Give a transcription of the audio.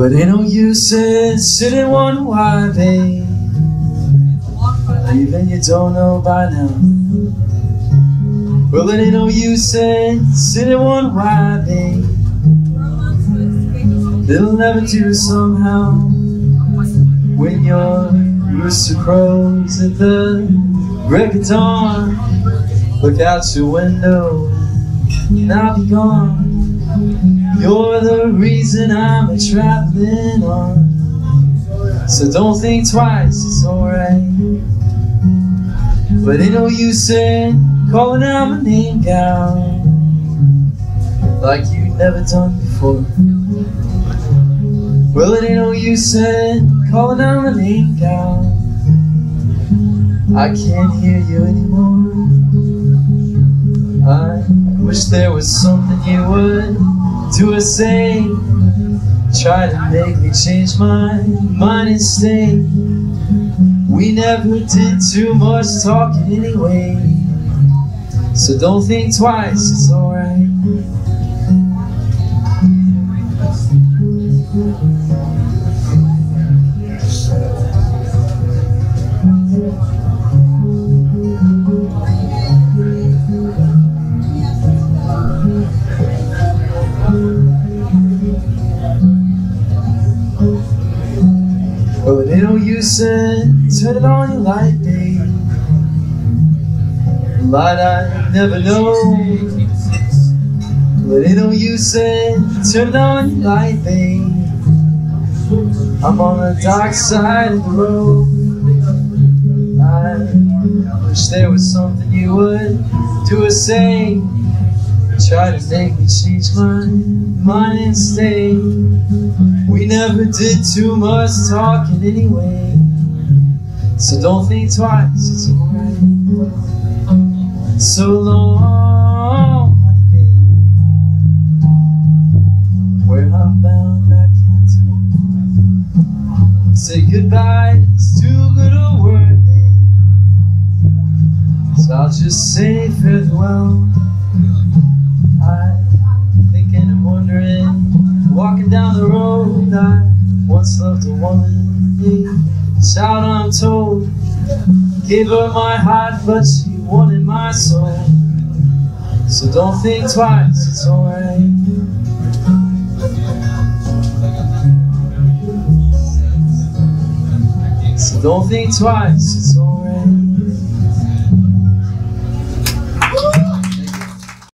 But ain't no use in sitting wondering why, babe. Even you don't know by now. Well, it ain't no use in sitting wondering why, babe. It'll never do somehow when your rooster crows at the break of dawn. Look out your window and I'll be gone. You're the reason I'm a traveling on. So don't think twice, it's alright. But ain't no use in calling out my name, gal, like you never done before. Well, it ain't no use in calling out my name, gal. I can't hear you anymore. I wish there was something you would do or say. Try to make me change my mind and stay. We never did too much talking anyway. So don't think twice, it's alright. It ain't no use on your light, babe. Light I never know. But it ain't no use in turning on your light, babe. I'm on the dark side of the road. I wish there was something you would do or say. Try to make me change my mind and stay. We never did too much talking anyway. So don't think twice, it's alright. So long, honey babe. Where I'm bound, I can't tell. Say goodbye, it's too good a word, babe. So I'll just say farewell. I'm once loved a woman, a child untold. Gave her my heart, but she wanted my soul. So don't think twice, it's alright. So don't think twice, it's alright.